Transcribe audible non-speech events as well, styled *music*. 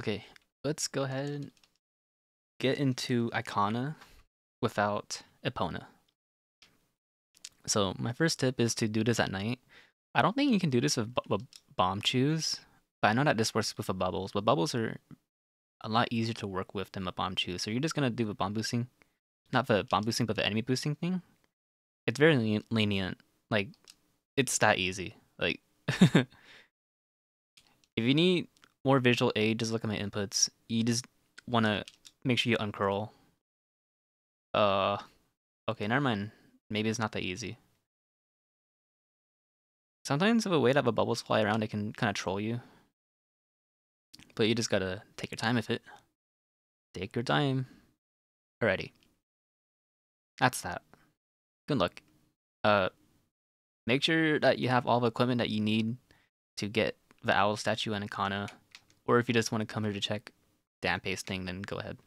Okay, let's go ahead and get into Ikana without Epona. So my first tip is to do this at night. I don't think you can do this with, bomb Bombchus, but I know that this works with the bubbles. But bubbles are a lot easier to work with than a Bombchu. So you're just gonna do the bomb boosting, not the bomb boosting, but the enemy boosting thing. It's very lenient. Like it's that easy. Like *laughs* if you need more visual aid, just look at my inputs. You just want to make sure you uncurl. Uh, okay, never mind. Maybe it's not that easy. Sometimes with a way to have a bubbles fly around, it can kind of troll you. But you just gotta take your time with it. Take your time. Alrighty. That's that. Good luck. Uh, make sure that you have all the equipment that you need to get the owl statue and Ikana or if you just want to come here to check damp pasting, then go ahead.